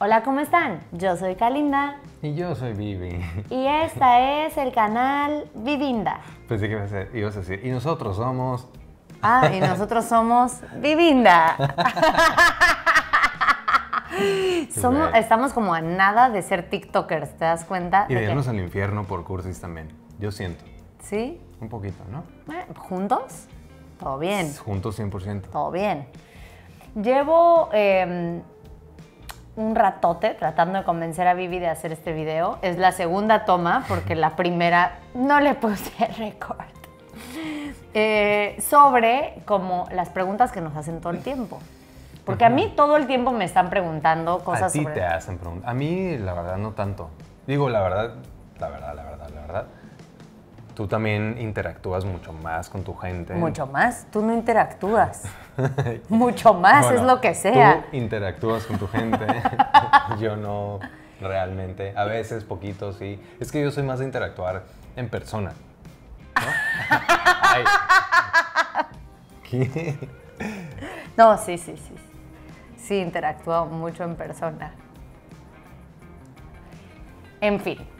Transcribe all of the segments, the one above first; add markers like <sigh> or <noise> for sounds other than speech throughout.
Hola, ¿cómo están? Yo soy Kalinda Y yo soy Vivi. y esta es el canal Vivinda. Pensé que ibas a- ibas a decir, y nosotros somos... Ah, y nosotros somos Vivinda. <laughs> Somos, Right. estamos como a nada de ser TikTokers, ¿te das cuenta? Y De de que- irnos al infierno por cursis también. Yo siento. ¿Sí? Un poquito, ¿no? Eh, ¿Juntos? Todo bien. Juntos 100%. Todo bien. Llevo eh, un ratote tratando de convencer a Vivi de hacer este video. Es la segunda toma porque la primera no le puse <laughs> record. Eh, sobre como las preguntas que nos hacen todo el tiempo. Porque a mí todo el tiempo me están preguntando a cosas ti sobre... te hacen preguntas. A mí, la verdad, no tanto. Digo, la verdad, la verdad, la verdad. Tú también interactúas mucho más con tu gente. Mucho más. Tú no interactúas. <laughs> Mucho más es lo que sea. Tú interactúas con tu gente. <laughs> yo no realmente. A veces, poquito, sí. Es que yo soy más de interactuar en persona. ¿no? <laughs> Ay. ¿Qué? No, sí, sí, sí. Sí, interactúo mucho en persona. En fin.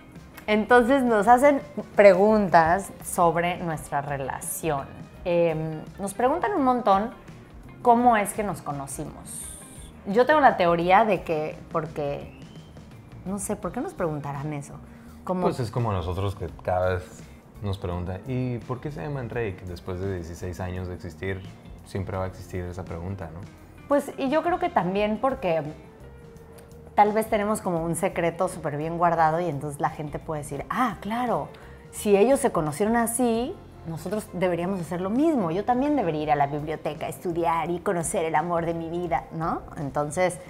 Entonces nos hacen preguntas sobre nuestra relación. Eh, nos preguntan un montón cómo es que nos conocimos. Yo tengo la teoría de que, porque, no sé, ¿por qué nos preguntarán eso? Como, Pues es como nosotros que cada vez nos preguntan, ¿y por qué se llaman Rake? Después de 16 años de existir, siempre va a existir esa pregunta, ¿no? Pues, y yo creo que también porque tal vez tenemos como un secreto súper bien guardado y entonces la gente puede decir, ah, claro, si ellos se conocieron así, nosotros deberíamos hacer lo mismo. Yo también debería ir a la biblioteca estudiar y conocer el amor de mi vida, ¿no? Entonces,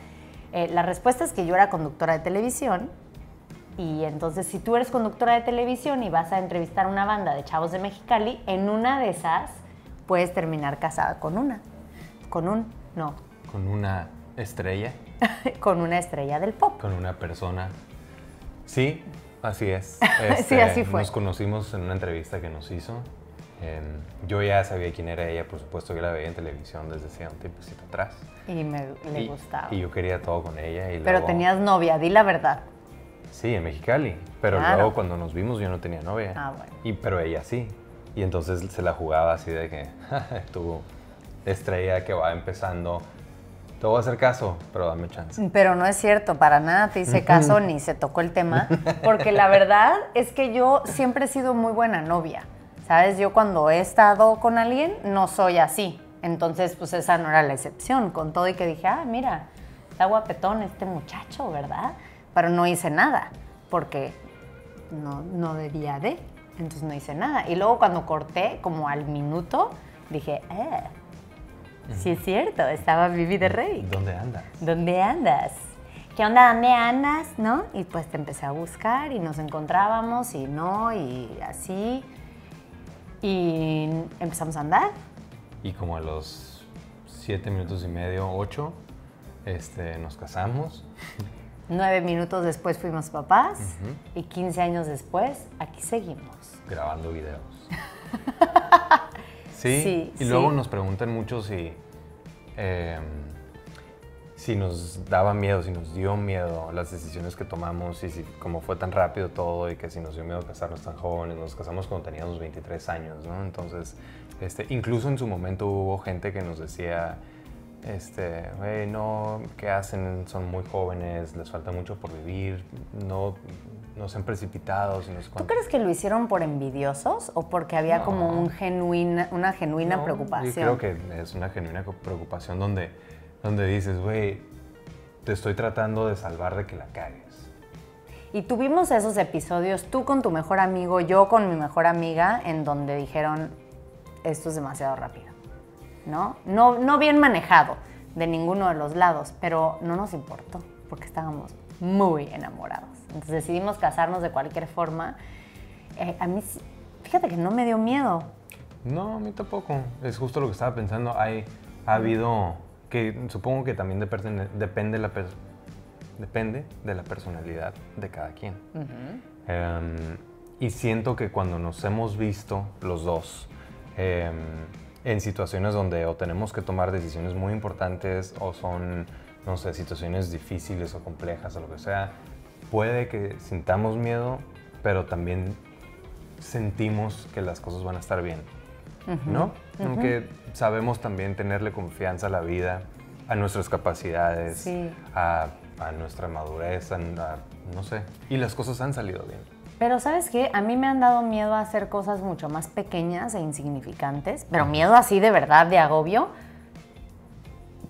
eh, la respuesta es que yo era conductora de televisión y entonces si tú eres conductora de televisión y vas a entrevistar a una banda de chavos de Mexicali, en una de esas puedes terminar casada con una, con un, no, Con una estrella, <laughs> con una estrella del pop. con una persona. Sí, así es. <laughs> Sí, así fue. Nos conocimos en una entrevista que nos hizo. Em, yo ya sabía quién era ella, por supuesto, yo la veía en televisión desde hacía un tiempecito atrás. Y me le y, gustaba. Y yo quería todo con ella. Y Pero luego- tenías novia, di la verdad. Sí, en Mexicali. Pero Claro. luego cuando nos vimos yo no tenía novia. Ah, bueno. Y, pero ella sí. Y entonces se la jugaba así de que <laughs> tu estrella que va empezando. Te voy a hacer caso, pero dame chance. Pero no es cierto, para nada te hice caso ni se tocó el tema, <laughs> porque la verdad es que yo siempre he sido muy buena novia. ¿Sabes? Yo cuando he estado con alguien no soy así. Entonces, pues esa no era la excepción, con todo y que dije, ah, mira, está guapetón este muchacho, ¿verdad? Pero no hice nada, porque no, no debía de. Entonces no hice nada. Y luego cuando corté, como al minuto, dije, eh, sí es cierto, estaba Vivi de Rey. ¿Dónde andas? ¿Dónde andas? ¿Qué onda? ¿Dónde andas? ¿No? Y pues te empecé a buscar y nos encontrábamos y no, y así. Y empezamos a andar. Y como a los siete minutos y medio, ocho, este, nos casamos. <laughs> Nueve minutos después fuimos papás y 15 años después aquí seguimos. grabando videos. <laughs> sí, Sí, y luego sí. nos preguntan mucho si, em, si nos daba miedo, si nos dio miedo las decisiones que tomamos y si como fue tan rápido todo y que si nos dio miedo casarnos tan jóvenes, nos casamos cuando teníamos 23 años, ¿no? Entonces, este, incluso en su momento hubo gente que nos decía, este, "Güey, no, ¿qué hacen? Son muy jóvenes, les falta mucho por vivir, no, no y no sé ¿Tú cuánto". crees que lo hicieron por envidiosos o porque había No. como un genuina, una genuina No, preocupación? Yo creo que es una genuina preocupación donde, donde dices, güey, te estoy tratando de salvar de que la cagues. Y tuvimos esos episodios, tú con tu mejor amigo, yo con mi mejor amiga, en donde dijeron, esto es demasiado rápido, ¿no? No, no bien manejado de ninguno de los lados, pero no nos importó, porque estábamos muy enamorados. Entonces decidimos casarnos de cualquier forma. Eh, a mí, fíjate que no me dio miedo. No, a mí tampoco. Es justo lo que estaba pensando. Hay, ha habido, que supongo que también depende, depende, la depende de la personalidad de cada quien. Em, y siento que cuando nos hemos visto los dos em, en situaciones donde o tenemos que tomar decisiones muy importantes o son no sé, situaciones difíciles o complejas o lo que sea, puede que sintamos miedo, pero también sentimos que las cosas van a estar bien, ¿no? Aunque sabemos también tenerle confianza a la vida, a nuestras capacidades, a, nuestra madurez, no sé, y las cosas han salido bien. Pero sabes qué, a mí me han dado miedo a hacer cosas mucho más pequeñas e insignificantes, pero miedo así de verdad, de agobio,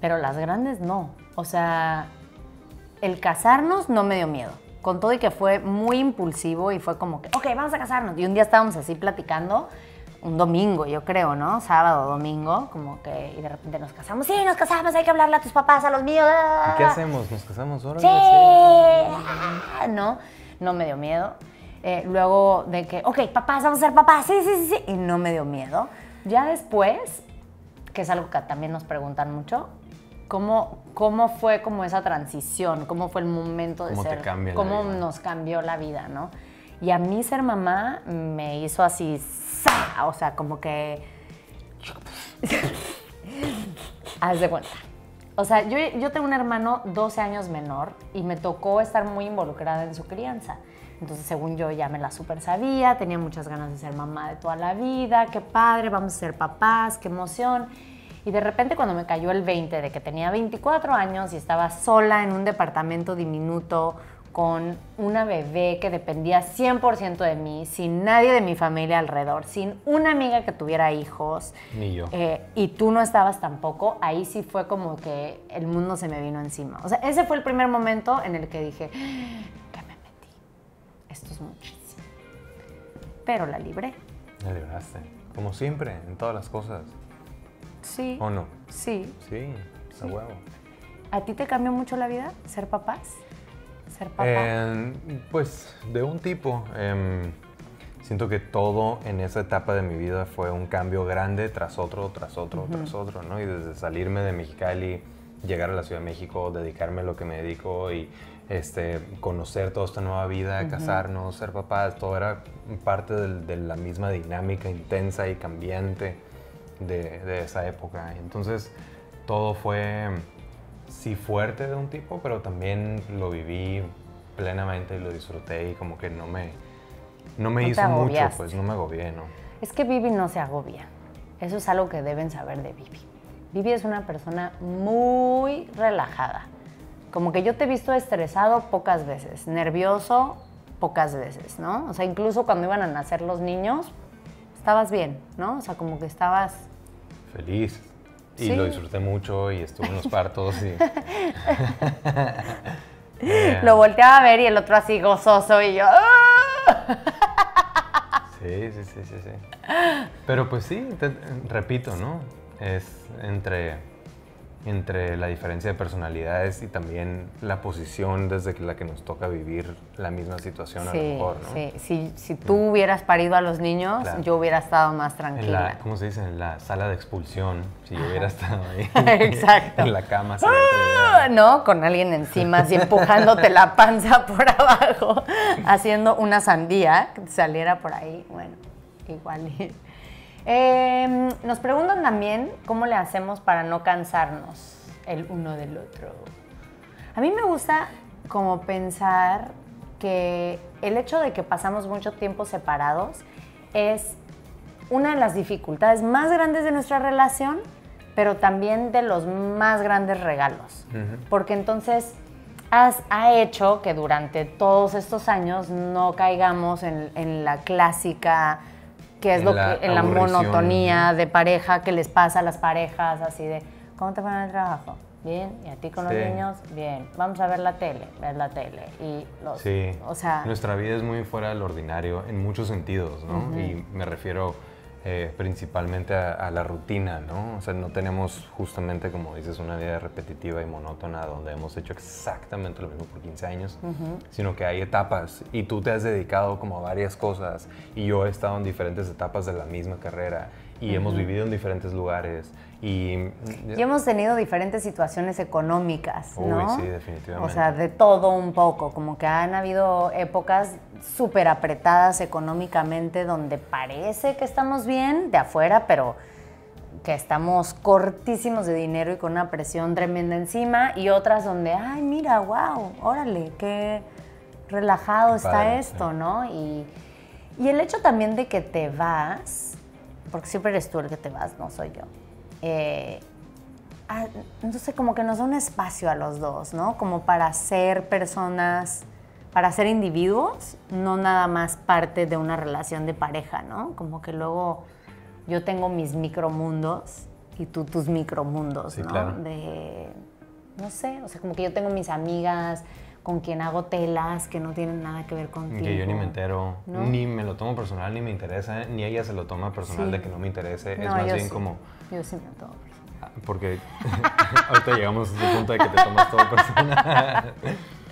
pero las grandes no. O sea, el casarnos no me dio miedo. Con todo y que fue muy impulsivo y fue como que, ok, vamos a casarnos. Y un día estábamos así platicando, un domingo, yo creo, ¿no? Sábado, domingo, como que, y de repente nos casamos. Sí, nos casamos, hay que hablarle a tus papás, a los míos. ¿Y qué hacemos? ¿Nos casamos ahora? Sí. No, no me dio miedo. Eh, luego de que, ok, papás, vamos a ser papás, sí, sí, sí, sí, y no me dio miedo. Ya después, que es algo que también nos preguntan mucho, ¿Cómo, ¿Cómo fue como esa transición? ¿Cómo fue el momento de ser? ¿Cómo nos cambió la vida, no? Y a mí ser mamá me hizo así, o sea, como que... <laughs> Haz de cuenta. O sea, yo, yo tengo un hermano 12 años menor y me tocó estar muy involucrada en su crianza. Entonces, según yo, ya me la super sabía, tenía muchas ganas de ser mamá de toda la vida, qué padre, vamos a ser papás, qué emoción. Y de repente cuando me cayó el 20 de que tenía 24 años y estaba sola en un departamento diminuto con una bebé que dependía 100% de mí, sin nadie de mi familia alrededor, sin una amiga que tuviera hijos. Ni yo. Eh, y tú no estabas tampoco, ahí sí fue como que el mundo se me vino encima. O sea, ese fue el primer momento en el que dije. Esto es muchísimo. Pero la libré. La libraste. Como siempre, en todas las cosas. Sí. ¿O no? Sí. Sí, a huevo. ¿A ti te cambió mucho la vida ser papás? Ser papá. Eh, pues de un tipo. Em, siento que todo en esa etapa de mi vida fue un cambio grande tras otro, tras otro, tras otro, ¿no? Y desde salirme de Mexicali, llegar a la Ciudad de México, dedicarme a lo que me dedico y este, conocer toda esta nueva vida, casarnos, ser papás, todo era parte de la misma dinámica intensa y cambiante de, esa época. Entonces todo fue, sí, fuerte de un tipo, pero también lo viví plenamente y lo disfruté y como que no me, no me hizo mucho, pues no me agobié, ¿no? Es que Vivi no se agobia. Eso es algo que deben saber de Vivi. Vivi es una persona muy relajada. Como que yo te he visto estresado pocas veces, nervioso pocas veces, ¿no? O sea, incluso cuando iban a nacer los niños, estabas bien, ¿no? O sea, como que estabas... Feliz. Y lo disfruté mucho y estuve en los <laughs> partos y... <laughs> Lo volteaba a ver y el otro así gozoso y yo... ¡ah! <laughs> sí, sí, sí, sí, sí. Pero pues sí, repito, ¿no? Es entre entre la diferencia de personalidades y también la posición desde la que nos toca vivir la misma situación a lo mejor, ¿no? Sí, si, si tú hubieras parido a los niños, yo hubiera estado más tranquila. En la, ¿Cómo se dice? En la sala de expulsión, si yo hubiera estado ahí. <laughs> Exacto. <laughs> en la cama. ¡Ah! ¿No? Con alguien encima, así empujándote la panza <laughs> por abajo, haciendo una sandía que saliera por ahí. Bueno, igual. Em, nos preguntan también cómo le hacemos para no cansarnos el uno del otro. A mí me gusta como pensar que el hecho de que pasamos mucho tiempo separados es una de las dificultades más grandes de nuestra relación, pero también de los más grandes regalos. Porque entonces has, ha hecho que durante todos estos años no caigamos en, en la clásica que es lo que en la monotonía de pareja que les pasa a las parejas, así de, ¿cómo te van el trabajo? Bien, y a ti con los niños, bien. Vamos a ver la tele, ver la tele. Y los, sí, o sea... Nuestra vida es muy fuera del ordinario en muchos sentidos, ¿no? Y me refiero eh, principalmente a, la rutina, ¿no? O sea, no tenemos justamente, como dices, una vida repetitiva y monótona donde hemos hecho exactamente lo mismo por 15 años, sino que hay etapas. Y tú te has dedicado como a varias cosas y yo he estado en diferentes etapas de la misma carrera y hemos vivido en diferentes lugares y, y, hemos tenido diferentes situaciones económicas, ¿no? sí, definitivamente. O sea, de todo un poco, como que han habido épocas súper apretadas económicamente donde parece que estamos bien de afuera, pero que estamos cortísimos de dinero y con una presión tremenda encima, y otras donde, ay, mira, wow, órale, qué relajado está padre, esto, sí. ¿no? Y, y el hecho también de que te vas, porque siempre eres tú el que te vas, no soy yo. eh, ah, entonces como que nos da un espacio a los dos, ¿no? Como para ser personas, para ser individuos, no nada más parte de una relación de pareja, ¿no? Como que luego yo tengo mis micromundos y tú tus micromundos, Sí, ¿no? claro. De, no sé, o sea, como que yo tengo mis amigas con quien hago telas que no tienen nada que ver contigo. Que yo ni me entero, ¿No? ni me lo tomo personal, ni me interesa, ni ella se lo toma personal Sí. de que no me interese. es No, más yo bien sí. como, Yo sí me tomo personal. ah, porque <laughs> ahorita llegamos a ese punto de que te tomas todo personal.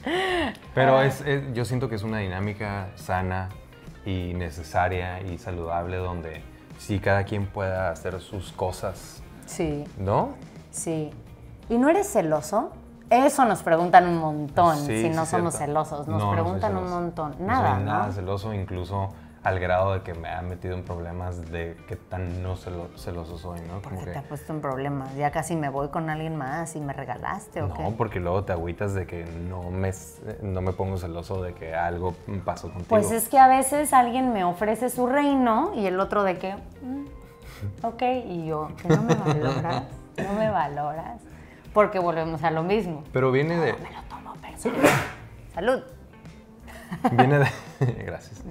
<laughs> Pero es, es- yo siento que es una dinámica sana y necesaria y saludable donde sí cada quien pueda hacer sus cosas, Sí. ¿no? Sí. ¿Y no eres celoso? Eso nos preguntan un montón Sí, si no sí, somos cierto. celosos. Nos No, no preguntan un montón. No Nada, soy nada ¿no? celoso, incluso al grado de que me ha metido en problemas de qué tan no celo- celoso soy, ¿no? Porque que- te ha puesto en problemas. Ya casi me voy con alguien más y me regalaste o No, qué. porque luego te agüitas de que no me, no me pongo celoso de que algo pasó contigo. Pues es que a veces alguien me ofrece su reino y el otro de que, "Mm, ok, y yo, que no me valoras, no me valoras, porque volvemos a lo mismo. Pero viene de... Me lo tomo personal. Salud. Viene de... <laughs> Gracias.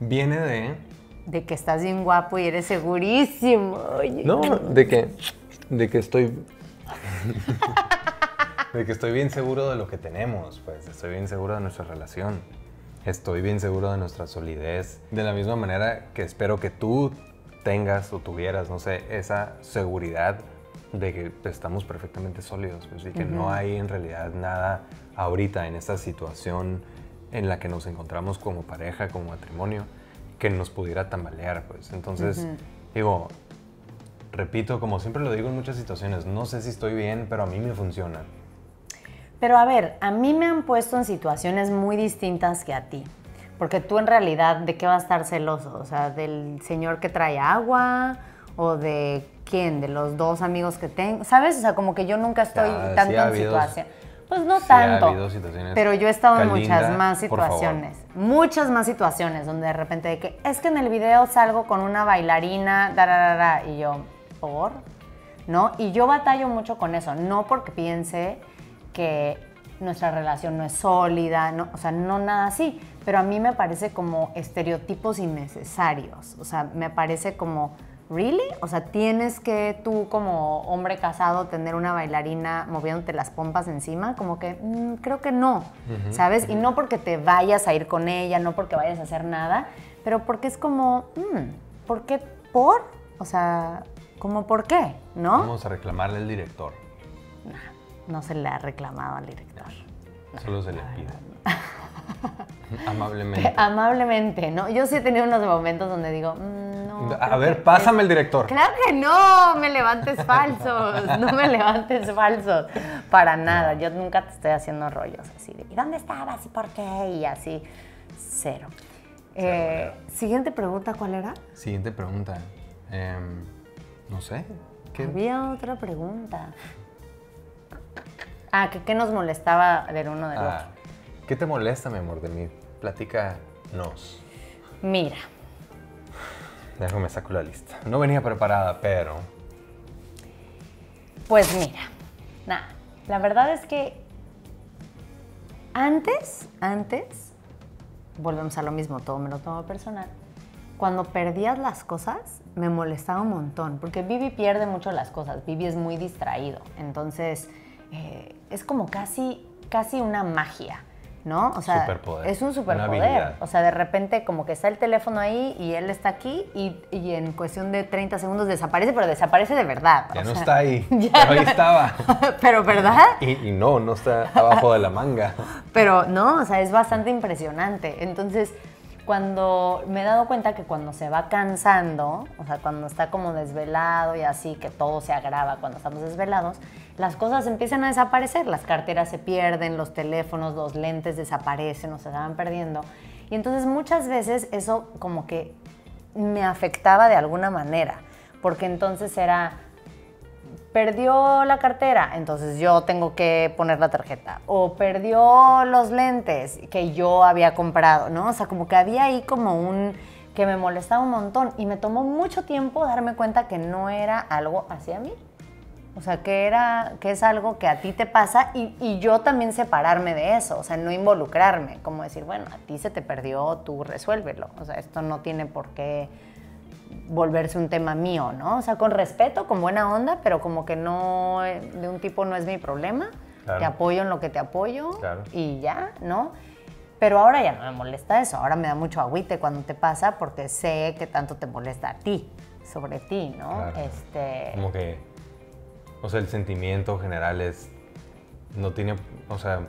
Viene de... De que estás bien guapo y eres segurísimo. Oye. No, de que... De que estoy... <laughs> de que estoy bien seguro de lo que tenemos, pues. Estoy bien seguro de nuestra relación. Estoy bien seguro de nuestra solidez. De la misma manera que espero que tú tengas o tuvieras, no sé, esa seguridad de que estamos perfectamente sólidos pues, y que no hay en realidad nada ahorita en esta situación en la que nos encontramos como pareja, como matrimonio, que nos pudiera tambalear. Pues. Entonces, digo, repito, como siempre lo digo en muchas situaciones, no sé si estoy bien, pero a mí me funciona. Pero a ver, a mí me han puesto en situaciones muy distintas que a ti. Porque tú en realidad, ¿de qué vas a estar celoso? O sea, ¿del señor que trae agua? ¿O de quién? ¿De los dos amigos que tengo? ¿Sabes? O sea, como que yo nunca estoy Ya, sí tanto ha en habido- situación. Pues no sí tanto. Pero yo he estado en muchas más situaciones. Muchas más situaciones donde de repente de que es que en el video salgo con una bailarina, da, da", y yo, ¿por? ¿No? Y yo batallo mucho con eso, no porque piense que nuestra relación no es sólida, no, o sea, no nada así, pero a mí me parece como estereotipos innecesarios, o sea, me parece como, ¿really? O sea, tienes que tú como hombre casado tener una bailarina moviéndote las pompas encima, como que mm, creo que no, ¿sabes? Y no porque te vayas a ir con ella, no porque vayas a hacer nada, pero porque es como, mm, ¿por qué por? O sea, como por qué, ¿no? Vamos a reclamarle al director. No se le ha reclamado al director. Solo se le pide. <laughs> <laughs> Amablemente. Amablemente, ¿no? Yo sí he tenido unos momentos donde digo, "Mm, no. A ver, pásame es- el director. Claro que no, me levantes falsos, no me levantes falsos, para nada. Yo nunca te estoy haciendo rollos así de, ¿y dónde estabas y por qué? Y así, cero. Eh, siguiente pregunta, ¿cuál era? Siguiente pregunta. Em, no sé. ¿Qué? Había otra pregunta. Ah, que qué nos molestaba del uno del Ah, otro. ¿Qué te molesta, mi amor, de mí? Platícanos. Mira, Déjame saco la lista. No venía preparada, pero... Pues mira, nada, la verdad es que antes, antes, volvemos a lo mismo, todo me lo tomo personal. Cuando perdías las cosas, me molestaba un montón, porque Vivi pierde mucho las cosas, Vivi es muy distraído, entonces eh, es como casi, casi una magia, ¿no? O sea, Superpoder, es un superpoder. O sea, de repente como que está el teléfono ahí y él está aquí y, y en cuestión de 30 segundos desaparece, pero desaparece de verdad. Ya o no sea, está ahí, <laughs> ya pero ahí estaba. <laughs> pero ¿verdad? Y, y no, no está abajo de la manga. <laughs> Pero no, o sea, es bastante impresionante. Entonces, cuando me he dado cuenta que cuando se va cansando, o sea, cuando está como desvelado y así, que todo se agrava cuando estamos desvelados, las cosas empiezan a desaparecer, las carteras se pierden, los teléfonos, los lentes desaparecen o se van perdiendo. Y entonces muchas veces eso como que me afectaba de alguna manera, porque entonces era, perdió la cartera, entonces yo tengo que poner la tarjeta, o perdió los lentes que yo había comprado, ¿no? O sea, como que había ahí como un que me molestaba un montón y me tomó mucho tiempo darme cuenta que no era algo hacia mí. O sea, que, era, que es algo que a ti te pasa y, y, yo también separarme de eso, o sea, no involucrarme, como decir, bueno, a ti se te perdió, tú resuélvelo. O sea, esto no tiene por qué volverse un tema mío, ¿no? O sea, con respeto, con buena onda, pero como que no, de un tipo no es mi problema. Claro. Te apoyo en lo que te apoyo Claro. y ya, ¿no? Pero ahora ya no me molesta eso, ahora me da mucho agüite cuando te pasa porque sé que tanto te molesta a ti, sobre ti, ¿no? Claro. Este, Como que, o sea, el sentimiento general es, no tiene, o sea,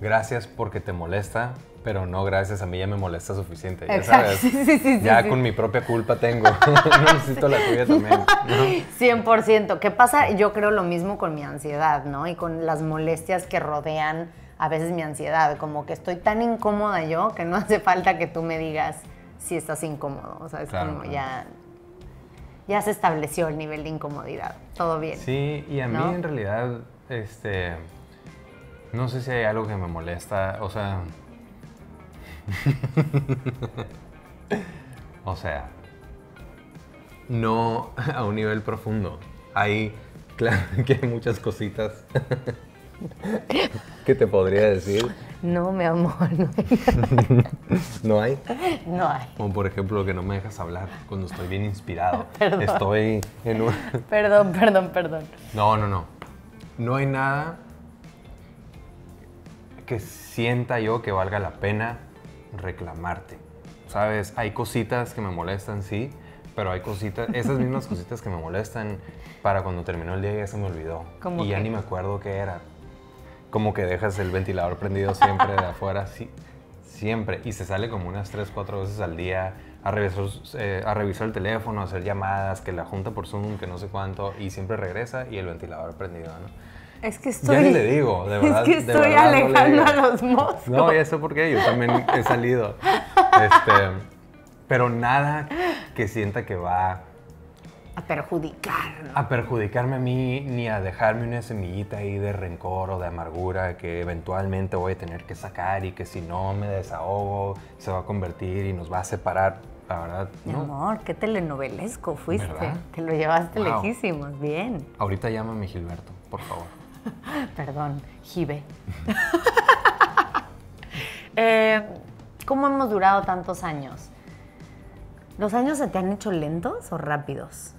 gracias porque te molesta, pero no gracias a mí ya me molesta suficiente. Ya Exacto, sabes, <laughs> sí, sí, sí, ya con mi propia culpa tengo, <laughs> no necesito la tuya también. ¿no? 100%. ¿Qué pasa? Yo creo lo mismo con mi ansiedad, ¿no? Y con las molestias que rodean a veces mi ansiedad. Como que estoy tan incómoda yo que no hace falta que tú me digas si estás incómodo. O sea, es Claro, como claro. ya, ya se estableció el nivel de incomodidad. Todo bien. Sí, y a mí ¿No? en realidad, este, no sé si hay algo que me molesta, o sea, <laughs> o sea, no a un nivel profundo. Hay, claro <laughs> que hay muchas cositas <laughs> que te podría decir. No, mi amor, no, <laughs> ¿No hay? no hay. Como por ejemplo que no me dejas hablar cuando estoy bien inspirado. <laughs> Perdón. Estoy en un... <laughs> Perdón, perdón, perdón. No, no, no. No hay nada que sienta yo que valga la pena reclamarte. ¿Sabes? Hay cositas que me molestan, sí, pero hay cositas, esas mismas cositas que me molestan, para cuando terminó el día ya se me olvidó. ¿Cómo y ya ni me acuerdo qué era. Como que dejas el ventilador prendido siempre de afuera, sí, siempre. Y se sale como unas 3, 4 veces al día a revisar, eh, a revisar el teléfono, a hacer llamadas, que la junta por Zoom, que no sé cuánto, y siempre regresa y el ventilador prendido, ¿no? Es que estoy. Ya ni le digo, de verdad. <laughs> Es que estoy verdad no le alejando digo. a los moscos. No, ya sé por qué, yo también he salido. Este, pero nada que sienta que va A perjudicar, ¿no? a perjudicarme a mí ni a dejarme una semillita ahí de rencor o de amargura que eventualmente voy a tener que sacar y que si no me desahogo se va a convertir y nos va a separar. La verdad, Mi no. amor, qué telenovelesco fuiste. ¿Verdad? Te lo llevaste Wow. lejísimos. Bien. Ahorita llámame Gilberto, por favor. <laughs> Perdón, Jibe. <laughs> Eh, ¿Cómo hemos durado tantos años? ¿Los años se te han hecho lentos o rápidos?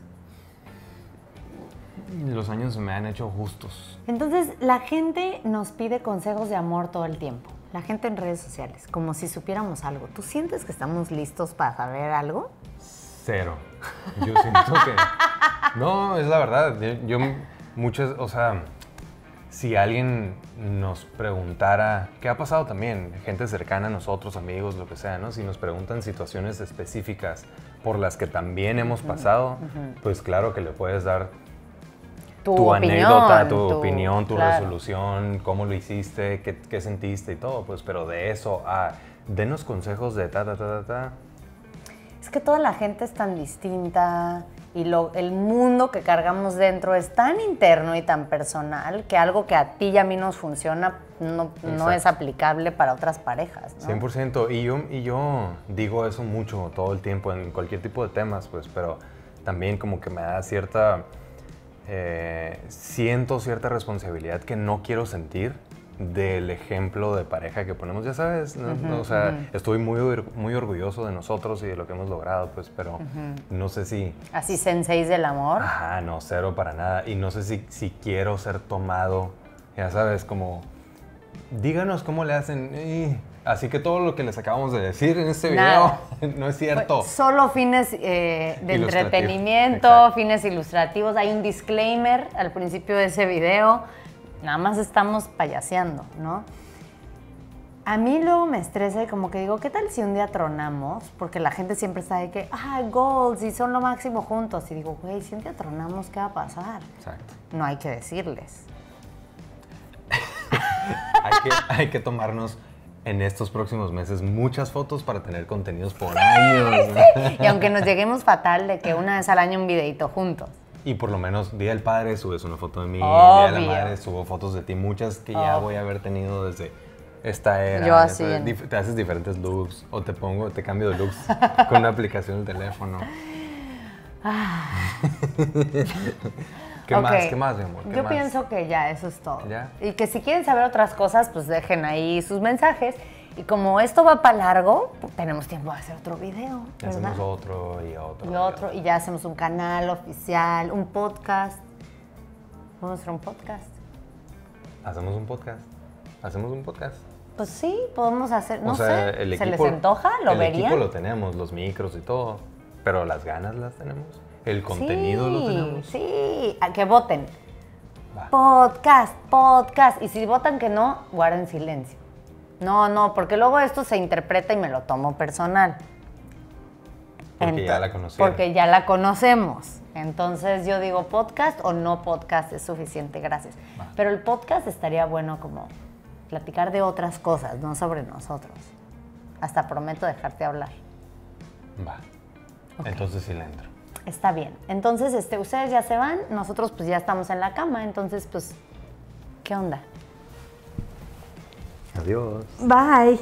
Los años se me han hecho justos. Entonces, la gente nos pide consejos de amor todo el tiempo. La gente en redes sociales, como si supiéramos algo. ¿Tú sientes que estamos listos para saber algo? Cero. Yo siento que. <laughs> No, es la verdad. Yo, yo muchas, o sea, si alguien nos preguntara, ¿qué ha pasado también? Gente cercana a nosotros, amigos, lo que sea, ¿no? Si nos preguntan situaciones específicas por las que también hemos pasado, pues claro que le puedes dar Tu, tu, opinión, anécdota, tu, opinión, tu claro. resolución, cómo lo hiciste, qué, qué sentiste y todo, pues, pero de eso a denos consejos de ta, ta, ta, ta, ta. Es que toda la gente es tan distinta y lo- el mundo que cargamos dentro es tan interno y tan personal que algo que a ti y a mí nos funciona no, no es aplicable para otras parejas. ¿no? 100%. Y yo, y yo digo eso mucho todo el tiempo en cualquier tipo de temas, pues, pero también como que me da cierta... eh, siento cierta responsabilidad que no quiero sentir del ejemplo de pareja que ponemos, ya sabes, ¿no? Ujú, o sea, ujú. estoy muy, muy orgulloso de nosotros y de lo que hemos logrado, pues, pero no sé si... Así, senseis del amor. Ajá, no, cero para nada. Y no sé si, si quiero ser tomado, ya sabes, como, díganos cómo le hacen. y así que todo lo que les acabamos de decir en este video <laughs> no es cierto. Solo fines eh, de Ilustrativo, entretenimiento, exacto. fines ilustrativos. Hay un disclaimer al principio de ese video. Nada más estamos payaseando, ¿no? A mí luego me estresa y como que digo, ¿qué tal si un día tronamos? Porque la gente siempre está de que, ah, goals y son lo máximo juntos. Y digo, güey, si un día tronamos, ¿qué va a pasar? Exacto. No hay que decirles. <laughs> Hay que, hay que tomarnos en estos próximos meses muchas fotos para tener contenidos por años. Y aunque nos lleguemos fatal de que una vez al año un videito juntos. Y por lo menos Día del Padre subes una foto de mí, Día de la. Madre subo fotos de ti, muchas que ya Obvio. voy a haber tenido desde esta era. Yo así en- Te haces diferentes looks o te pongo, te cambio de looks <laughs> con una aplicación del teléfono. <laughs> ¿Qué más? ¿Qué más, mi amor? ¿Qué Yo más? pienso que ya, eso es todo. ¿Ya? Y que si quieren saber otras cosas, pues dejen ahí sus mensajes. Y como esto va para largo, pues, tenemos tiempo de hacer otro video, Y ¿verdad? Hacemos otro y otro. Y otro, y ya hacemos un canal oficial, un podcast. Vamos a hacer un podcast. Hacemos un podcast. Hacemos un podcast. Pues sí, podemos hacer, no o sea, sé, el ¿se les antoja? ¿Lo el verían? equipo lo tenemos, los micros y todo. Pero las ganas las tenemos. El contenido lo Sí, tenemos. Sí, a que voten. Va. Podcast, podcast. Y si votan que no, guarden silencio. No, no, porque luego esto se interpreta y me lo tomo personal. Porque ya la conocieron. Porque ya la conocemos. Entonces yo digo podcast o no podcast es suficiente, gracias. Va. Pero el podcast estaría bueno como platicar de otras cosas, no sobre nosotros. Hasta prometo dejarte hablar. Va. Entonces sí le entro. Está bien. Entonces, este, ustedes ya se van, nosotros pues ya estamos en la cama, entonces pues, ¿qué onda? Adiós. Bye.